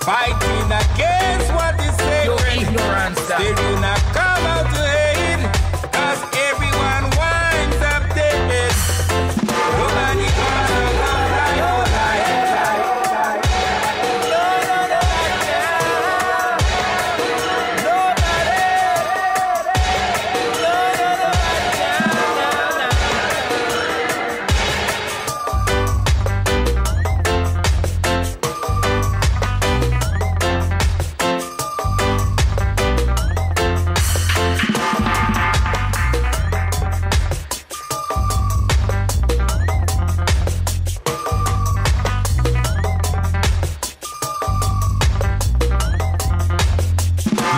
Fight.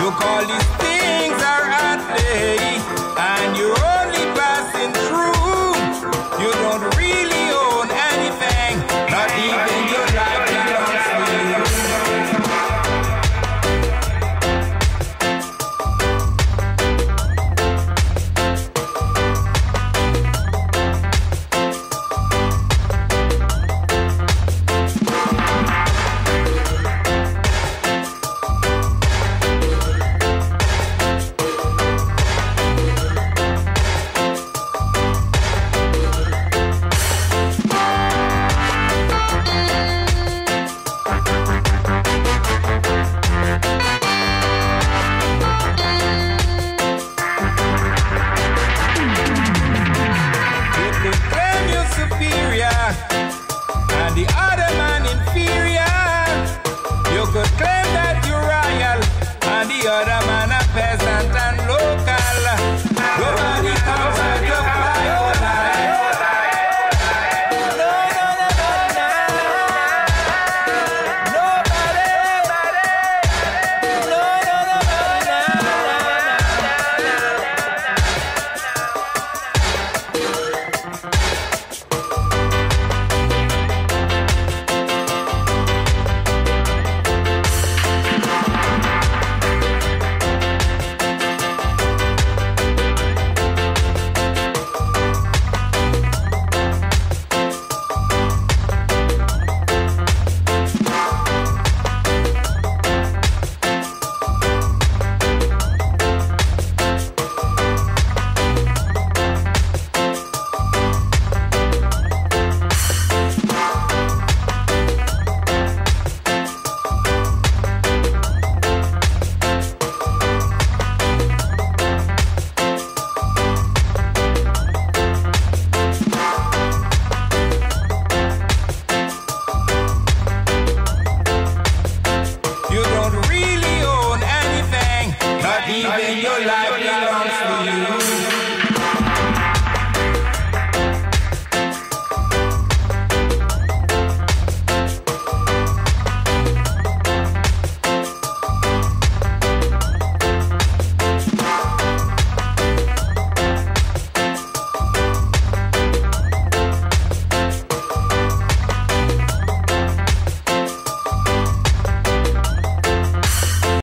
All these